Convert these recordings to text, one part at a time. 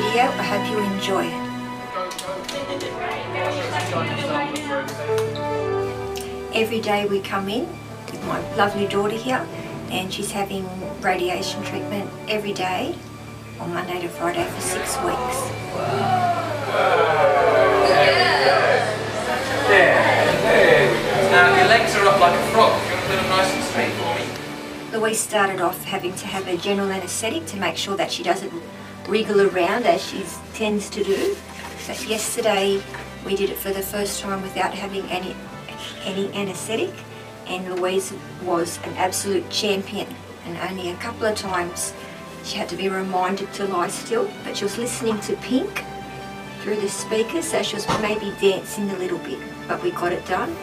Video. I hope you enjoy it. Every day we come in with my lovely daughter here and she's having radiation treatment every day on Monday to Friday for six weeks. Now your legs are up like a frog. You want to put them nice and straight for me? Louise started off having to have a general anaesthetic to make sure that she doesn't wriggle around as she tends to do. But yesterday we did it for the first time without having any, any anaesthetic and Louise was an absolute champion. And only a couple of times she had to be reminded to lie still. But she was listening to Pink through the speakers so she was maybe dancing a little bit. But we got it done.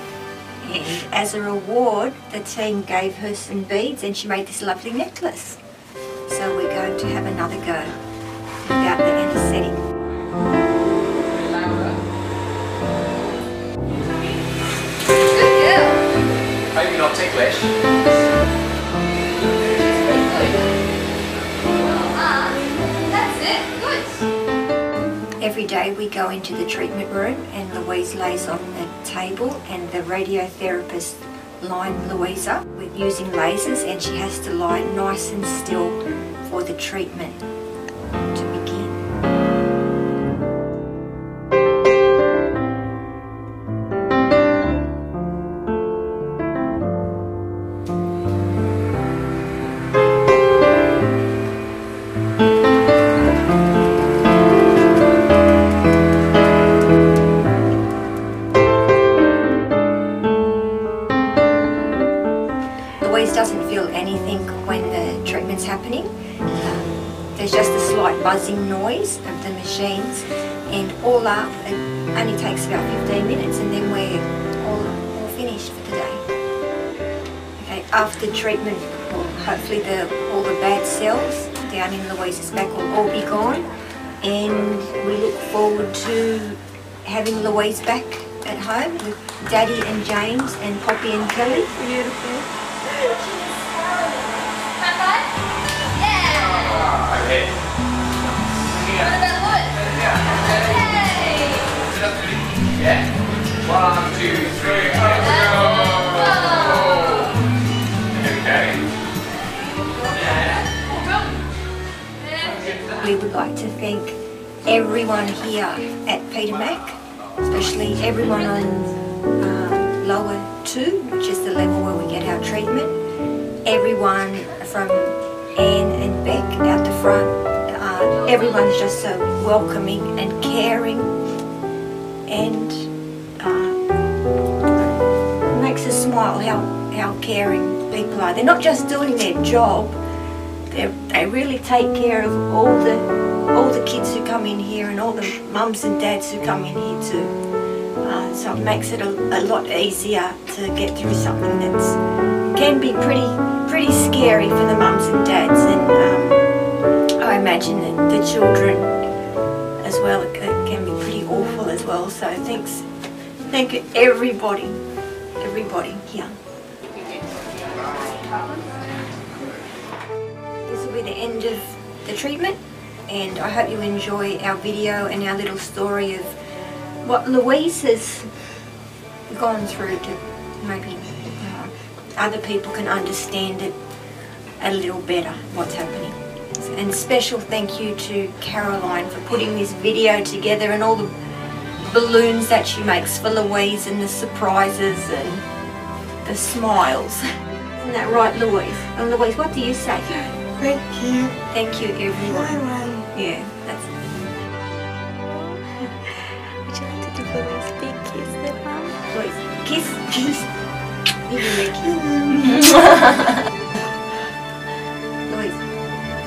And as a reward the team gave her some beads and she made this lovely necklace. So we're going to have another go We go into the treatment room and Louise lays on the table and the radiotherapist line Louise up with using lasers and she has to lie nice and still for the treatment to begin. When the treatment's happening. Um, there's just a slight buzzing noise of the machines and all up it only takes about 15 minutes and then we're all, all finished for today. Okay, after treatment, hopefully the, all the bad cells down in Louise's back will all be gone and we look forward to having Louise back at home with Daddy and James and Poppy and Kelly. Beautiful. Yeah. One, two, three, Okay. We would like to thank everyone here at Peter Mac, especially everyone on um, lower two, which is the level where we get our treatment. Everyone from Anne and Beck out the front, uh, everyone's just so welcoming and caring and uh, makes us smile how, how caring people are. They're not just doing their job, they really take care of all the all the kids who come in here and all the mums and dads who come in here too. Uh, so it makes it a, a lot easier to get through something that's can be pretty pretty scary for the mums and dads well. So thanks, thank you everybody, everybody here. This will be the end of the treatment and I hope you enjoy our video and our little story of what Louise has gone through to maybe uh, other people can understand it a little better what's happening. And special thank you to Caroline for putting this video together and all the balloons that she makes for Louise and the surprises and the smiles. Isn't that right, Louise? And Louise, what do you say? Thank you. Thank you, everyone. Bye Yeah, that's Would you like to do Louise big kiss there, Mom? Louise. Kiss, kiss. Give me a kiss. Louise. I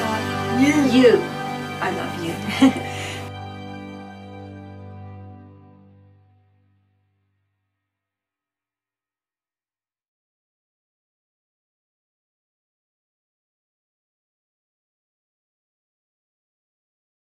love you. You. I love you.